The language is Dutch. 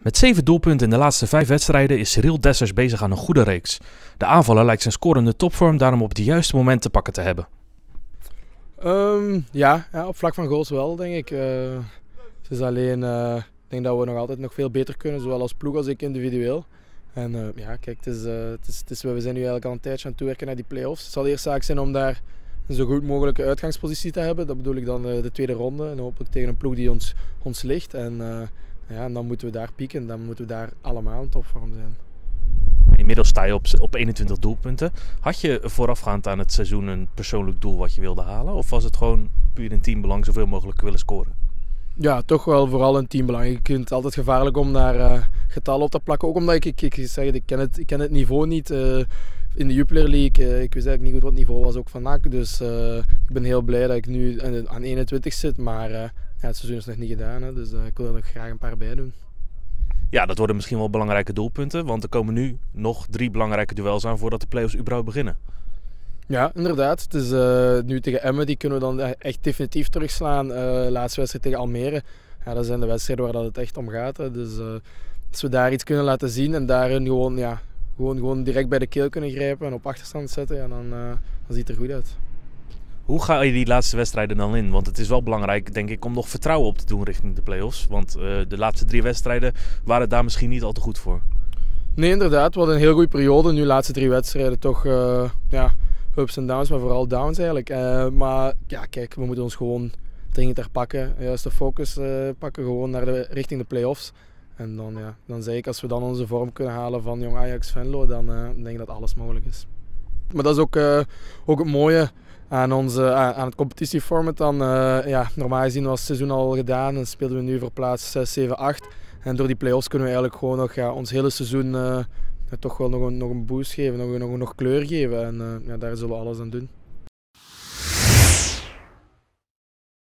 Met zeven doelpunten in de laatste vijf wedstrijden is Cyril Dessers bezig aan een goede reeks. De aanvaller lijkt zijn scorende topvorm daarom op het juiste moment te pakken te hebben. Um, ja, op vlak van goals wel, denk ik. Uh, het is alleen, uh, ik denk dat we nog altijd nog veel beter kunnen, zowel als ploeg als ik individueel. En uh, ja, kijk, het is, het is, het is, we zijn nu eigenlijk al een tijdje aan het toewerken naar die play-offs. Het zal eerst zaak zijn om daar een zo goed mogelijke uitgangspositie te hebben. Dat bedoel ik dan de tweede ronde. En hopelijk tegen een ploeg die ons, ons ligt. En, ja, en dan moeten we daar pieken. Dan moeten we daar allemaal in topvorm zijn. Inmiddels sta je op, op 21 doelpunten. Had je voorafgaand aan het seizoen een persoonlijk doel wat je wilde halen? Of was het gewoon puur in teambelang zoveel mogelijk willen scoren? Ja, toch wel vooral in teambelang. Ik vind het altijd gevaarlijk om daar uh, getallen op te plakken. Ook omdat ik, ik, ik, zeg ik, ken, het, ik ken het niveau niet. Uh, in de Jupiler League, uh, ik wist eigenlijk niet goed wat het niveau was ook van NAC. Dus ik ben heel blij dat ik nu aan 21 zit. Maar ja, het seizoen is nog niet gedaan. Hè, dus ik wil er nog graag een paar bij doen. Ja, dat worden misschien wel belangrijke doelpunten. Want er komen nu nog drie belangrijke duels aan voordat de play-offs überhaupt beginnen. Ja, inderdaad. Het is uh, nu tegen Emmen, die kunnen we dan echt definitief terugslaan. Uh, laatste wedstrijd tegen Almere. Ja, dat zijn de wedstrijden waar dat het echt om gaat. Hè. Dus uh, als we daar iets kunnen laten zien en daarin gewoon, ja, gewoon, gewoon direct bij de keel kunnen grijpen en op achterstand zetten, ja, dan, dan ziet het er goed uit. Hoe ga je die laatste wedstrijden dan in? Want het is wel belangrijk, denk ik, om nog vertrouwen op te doen richting de play-offs. Want uh, de laatste drie wedstrijden waren daar misschien niet al te goed voor. Nee, inderdaad. We hadden een heel goede periode. Nu de laatste drie wedstrijden toch uh, ja, ups en downs, maar vooral downs eigenlijk. Uh, maar ja, kijk, we moeten ons gewoon dringend herpakken. Juist de focus pakken gewoon naar de, richting de play-offs. En dan, ja, dan zeg ik, als we dan onze vorm kunnen halen van jong Ajax Venlo, dan denk ik dat alles mogelijk is. Maar dat is ook, ook het mooie aan, onze, aan het competitieformat dan. Uh, ja, normaal gezien was het seizoen al gedaan en speelden we nu voor plaats 6, 7, 8. En door die play-offs kunnen we eigenlijk gewoon nog ja, ons hele seizoen uh, toch wel nog een, nog een boost geven, nog, nog, nog kleur geven. En uh, ja, daar zullen we alles aan doen.